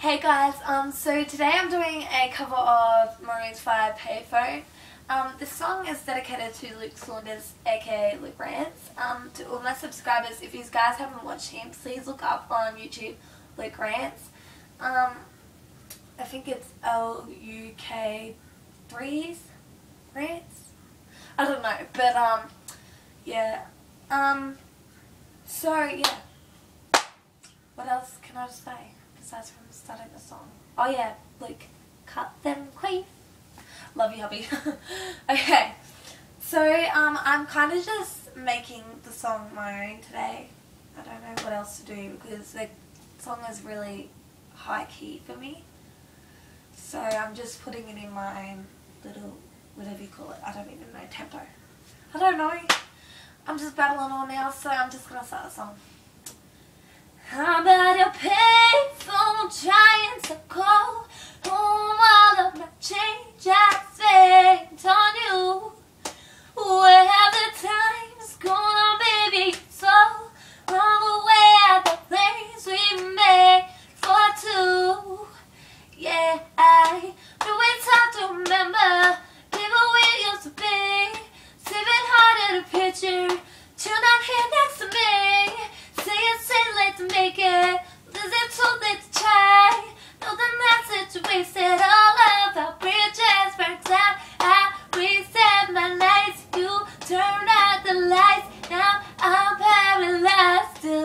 Hey guys, um, so today I'm doing a cover of Maroon 5 Payphone. Um, this song is dedicated to Luke Saunders, aka Luke Rants. Um, to all my subscribers, if you guys haven't watched him, please look up on YouTube Luke Rants. Um, I think it's L-U-K threes rants. I don't know, but um, yeah. Um, so yeah. What else can I say besides from starting the song? Oh yeah, like cut them queef. Love you, hubby. okay, so um, I'm kind of just making the song my own today. I don't know what else to do because the song is really high key for me. So I'm just putting it in my own little, whatever you call it, I don't even know, tempo. I don't know. I'm just battling on now, so I'm just going to start the song. How about a payphone trying to call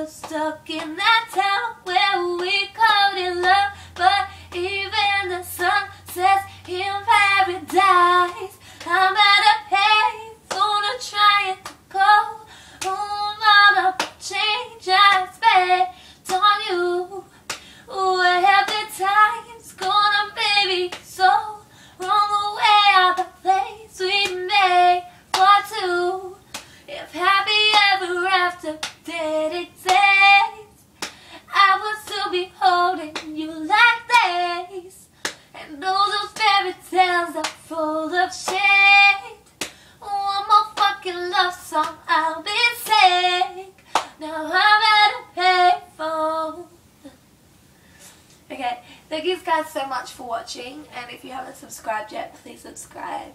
still stuck in that town where we called it love. But even the sun sets in paradise. I'm thank you guys so much for watching. And if you haven't subscribed yet, please subscribe.